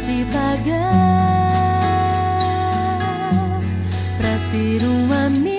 pode pagar para ter um amigo.